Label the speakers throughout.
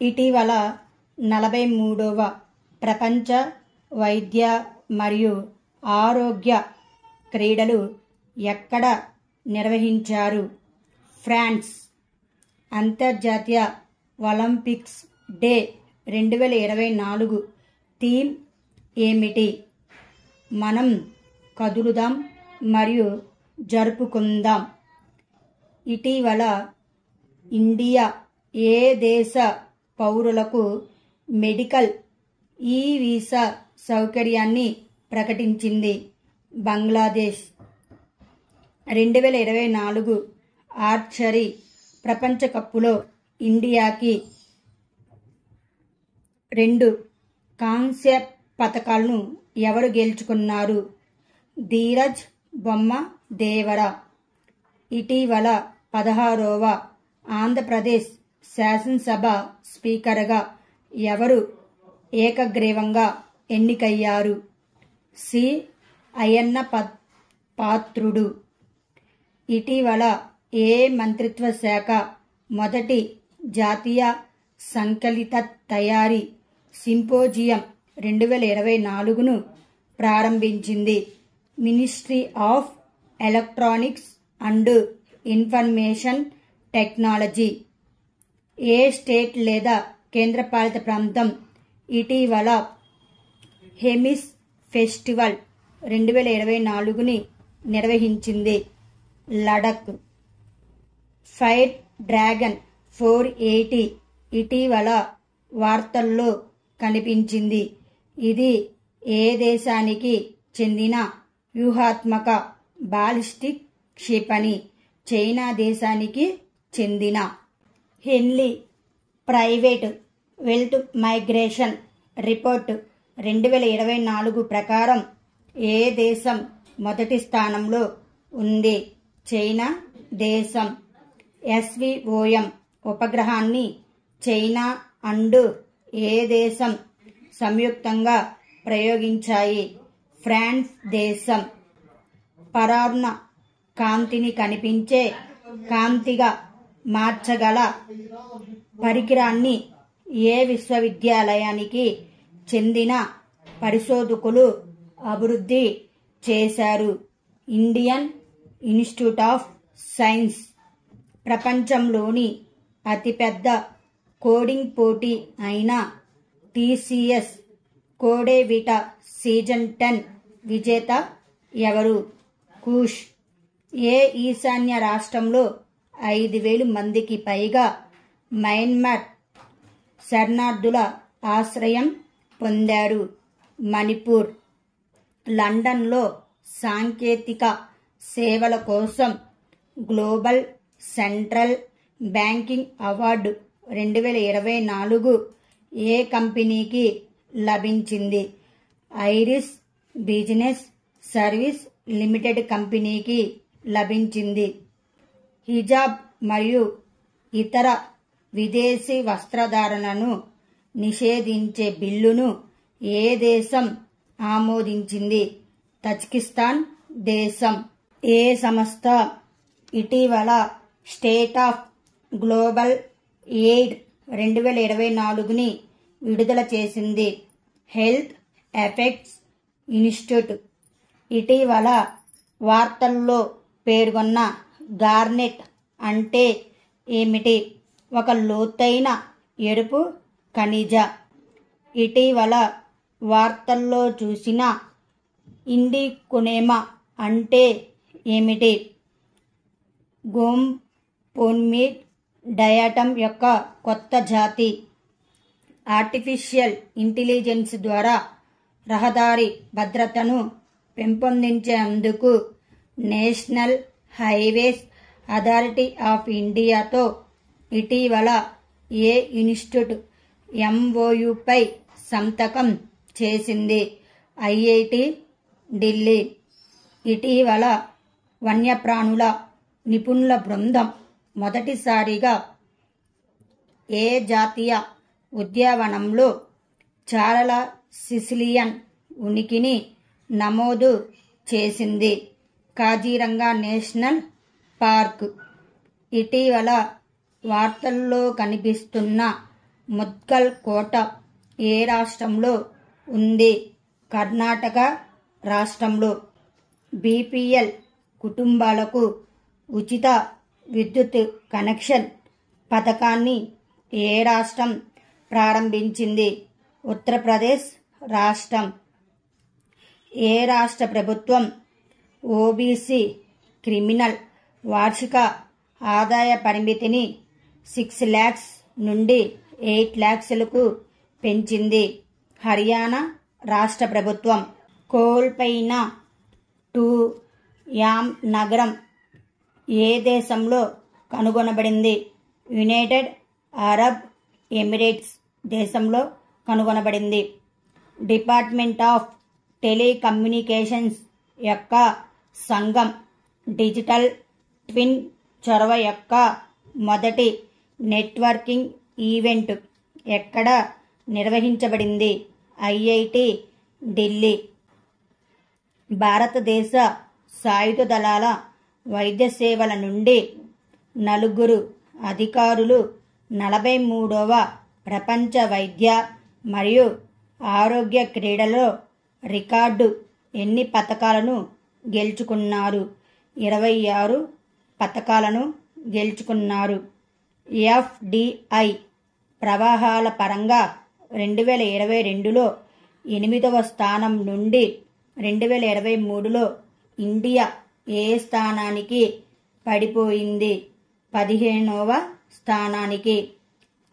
Speaker 1: ఇటీవల నలభై మూడవ ప్రపంచ వైద్య మరియు ఆరోగ్య క్రీడలు ఎక్కడ నిర్వహించారు? ఫ్రాన్స్ అంతర్జాతీయ ఒలింపిక్స్ డే రెండు వేల ఇరవై నాలుగు థీమ్ ఏమిటి? మనం కదులుదాం మరియు జరుపుకుందాం. ఇటీవల ఇండియా ఏ దేశ పౌరులకు మెడికల్ ఈ వీసా సౌకర్యాన్ని ప్రకటించింది? బంగ్లాదేశ్. రెండు వేల ఇరవై నాలుగు ఆర్చరీ ప్రపంచకప్పులో ఇండియాకి రెండు కాంస్య పథకాలను ఎవరు గెలుచుకున్నారు? ధీరజ్ బొమ్మ దేవర. ఇటీవల పదహారవ ఆంధ్రప్రదేశ్ శాసనసభ స్పీకర్గా ఎవరు ఏకగ్రీవంగా ఎన్నికయ్యారు? సి. అయ్యన్న పాత్రుడు. ఇటీవల ఏ మంత్రిత్వ శాఖ మొదటి జాతీయ సంకలిత తయారీ సింపోజియం రెండు వేల ఇరవై నాలుగును ప్రారంభించింది. Ministry of electronics and information technology. A state లేదా కేంద్రపాలిత ప్రాంతం ఇటీవల హెమిస్ ఫెస్టివల్ రెండు వేల ఇరవై నాలుగుని నిర్వహించింది? Ladakh. Fire dragon four eighty ఇటీవల వార్తల్లో కనిపించింది. ఇది ఏ దేశానికి చెందిన వ్యూహాత్మక బాలిస్టిక్ క్షిపణి? చైనా దేశానికి చెందిన. Henley private wealth migration report రెండు వేల ఇరవై నాలుగు ప్రకారం ఏ దేశం మొదటి స్థానంలో ఉంది? చైనా దేశం. ఎస్విఓఎం ఉపగ్రహాన్ని చైనా అండ్ ఏ దేశం సంయుక్తంగా ప్రయోగించాయి. ఫ్రాన్స్ దేశం పరార్ణ కాంతిని కనిపించే కాంతిగా మార్చగల పరికరాన్ని ఏ విశ్వవిద్యాలయానికి చెందిన పరిశోధకులు అభివృద్ధి చేశారు? ఇండియన్ ఇన్స్టిట్యూట్ ఆఫ్ సైన్స్ ప్రపంచంలోని అతిపెద్ద కోడింగ్ పోటీ అయిన టీసీఎస్ కోడేవిటా సీజన్ టెన్ విజేత ఎవరు? కూష్. ఏ ఈశాన్య రాష్ట్రంలో ఐదు వేలు మందికి పైగా మయన్మార్ శరణార్థుల ఆశ్రయం పొందారు? మణిపూర్. లండన్లో సాంకేతిక సేవల కోసం గ్లోబల్ సెంట్రల్ బ్యాంకింగ్ అవార్డు రెండు వేల ఇరవై నాలుగు ఏ కంపెనీకి లభించింది? ఐరిస్ బిజినెస్ సర్వీస్ లిమిటెడ్ కంపెనీకి లభించింది. హిజాబ్ మరియు ఇతర విదేశీ వస్త్రధారణను నిషేధించే బిల్లును ఏ దేశం ఆమోదించింది? తజికిస్తాన్ దేశం. ఏ సంస్థ? ఇటీవల స్టేట్ ఆఫ్ గ్లోబల్ ఎయిడ్ రెండు వేల ఇరవై నాలుగుని విడుదల చేసింది హెల్త్ ఎఫెక్ట్స్ ఇన్స్టిట్యూట్. ఇటీవల వార్తల్లో పేర్కొన్న గార్నెట్ అంటే ఏమిటి? ఒక లోతైన ఎరుపు ఖనిజ. ఇటీవల వార్తల్లో చూసిన ఇండికొనేమా అంటే ఏమిటి? గోమ్ పోన్మీట్ డయాటమ్ యొక్క కొత్త జాతి ఆర్టిఫిషియల్ ఇంటెలిజెన్స్ ద్వారా రహదారి భద్రతను పెంపొందించేందుకు నేషనల్ హైవేస్ అథారిటీ ఆఫ్ ఇండియాతో ఇటీవల ఏ ఇన్స్టిట్యూట్ ఎంఓయుపై సంతకం చేసింది? ఐఐటి ఢిల్లీ. ఇటీవల వన్యప్రాణుల నిపుణుల బృందం మొదటిసారిగా ఏ జాతీయ ఉద్యానవనంలో చారల సిసిలియన్ ఉనికిని నమోదు చేసింది? Kaziranga national park. ఇటీవల వార్తల్లో కనిపిస్తున్న ముద్గల్ కోట ఏ రాష్ట్రంలో ఉంది? కర్ణాటక రాష్ట్రంలో. బీపీఎల్ కుటుంబాలకు ఉచిత విద్యుత్ కనెక్షన్ పథకాన్ని ఏ రాష్ట్రం ప్రారంభించింది? ఉత్తరప్రదేశ్ రాష్ట్రం. ఏ రాష్ట్ర ప్రభుత్వం? ఓబీసీ క్రిమినల్ వార్షిక ఆదాయ పరిమితిని సిక్స్ ల్యాక్స్ నుండి ఎయిట్ ల్యాక్స్లకు పెంచింది. హర్యానా రాష్ట్ర ప్రభుత్వం కోల్పోయిన టూ యామ్ నగరం ఏ దేశంలో కనుగొనబడింది? యునైటెడ్ అరబ్ ఎమిరేట్స్ దేశంలో కనుగొనబడింది. డిపార్ట్మెంట్ ఆఫ్ టెలికమ్యూనికేషన్స్ యొక్క సంఘం డిజిటల్ ట్విన్ చొరవ యొక్క మొదటి నెట్వర్కింగ్ ఈవెంట్ ఎక్కడ నిర్వహించబడింది? ఐఐటి ఢిల్లీ. భారతదేశ సాయుధ దళాల వైద్య సేవల నుండి నలుగురు అధికారులు నలభై మూడవ ప్రపంచ వైద్య మరియు ఆరోగ్య క్రీడలో రికార్డు ఎన్ని పథకాలను గెలుచుకున్నారు? ఇరవై ఆరు పథకాలను గెలుచుకున్నారు. ఎఫ్డిఐ ప్రవాహాల పరంగా రెండు వేల ఇరవై రెండులో ఎనిమిదవ స్థానం నుండి రెండు వేల ఇరవై మూడులో ఇండియా ఏ స్థానానికి పడిపోయింది? పదిహేనవ స్థానానికి.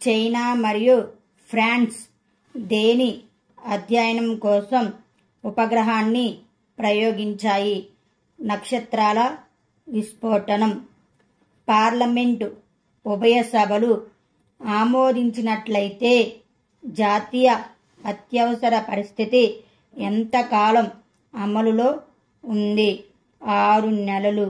Speaker 1: చైనా మరియు ఫ్రాన్స్ దేని అధ్యయనం కోసం ఉపగ్రహాన్ని ప్రయోగించాయి? నక్షత్రాల విస్ఫోటనం. పార్లమెంటు ఉభయ సభలు ఆమోదించినట్లయితే జాతీయ అత్యవసర పరిస్థితి ఎంతకాలం అమలులో ఉంది? ఆరు నెలలు.